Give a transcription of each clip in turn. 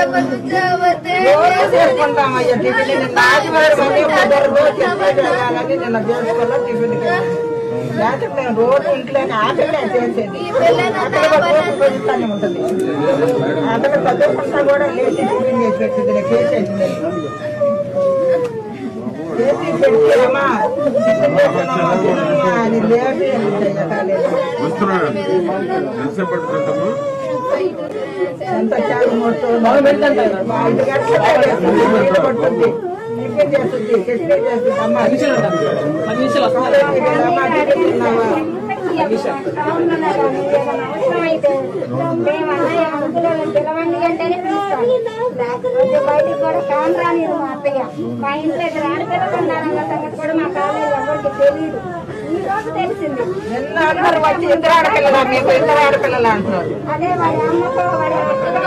ఇక్కడ కేసు ఎక్కువ మేము రోజు చేసేది అక్కడ ఉంటుంది అక్కడ చదువుకుంటా కూడా లేచి టిఫిన్ చేసి పెట్టింది కేసు అయింది చేసి పెట్టి అమ్మా టిఫిన్ వస్తున్నాడు. ఎంతసేపు ఎంత చాలా పడుతుంది చేస్తుంది చేస్తుంది అమ్మ వెళ్ళమ్మా, టిఫిన్ తిన్నావా? అవసరమైతే మేమన్నా అందులో పిలవండి అంటేనే పిలుస్తాం లేకపోతే బయటికి కూడా కాన్ రానిరు మా అత్తయ్య మా ఇంట్లో ఇద్దరు ఆడపిల్లలు ఉన్నారన్న సంగతి కూడా మా కాలేజీ ఎవరికి తెలియదు ఈ రోజు తెలిసింది వచ్చి ఇద్దరు ఆడపిల్లలా మీకు ఇద్దరు ఆడపిల్లలా అంటున్నారు అదే వాడి అమ్మతో వాడి అక్కతో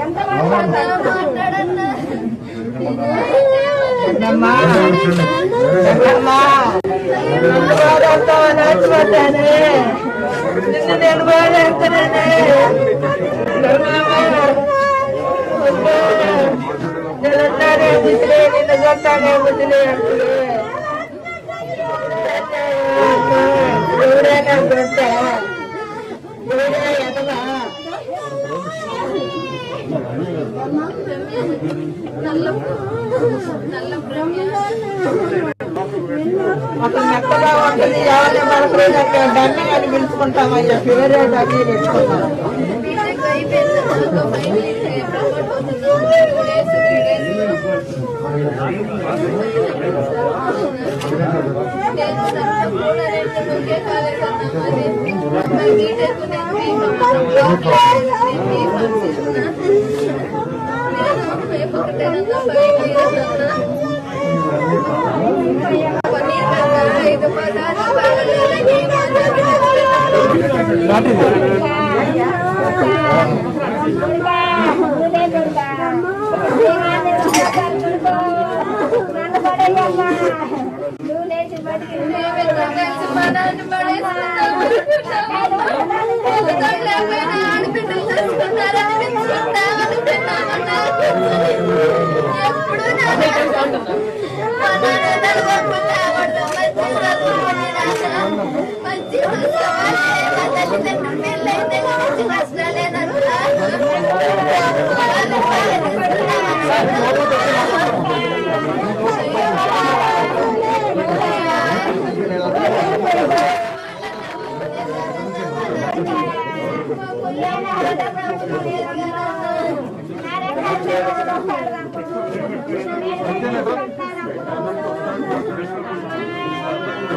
ఎంత అమ్మా నన్ను బాధేస్తావా నచ్చిపోతానే నిన్ను నేను బాధేస్తానే నిన్నున్నానే ముసలే నిన్ను కొట్టానే ముసలే అసలు మెత్తగా ఉంటుంది ఎవరిని మనసులోకి డమ్మి అని పిలుచుకుంటామయ్యా పేరే డమ్మి తెచ్చుకుంటాం బీటెక్ అయిపోయింది నాకు ఫైనల్ ప్రమోట్ అవుతున్నాను టూ డేస్ త్రీ డేస్ నేను సర్వం Gracias.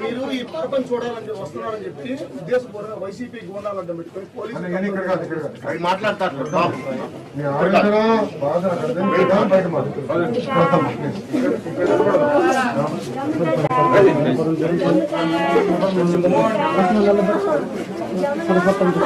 మీరు ఈ పార్పం చూడాలని వస్తున్నారని చెప్పి ఉద్దేశపూర్వక వైసీపీ గూండాలంటే పెట్టుకొని పోలీసులు మాట్లాడతారు సరిపోతుంది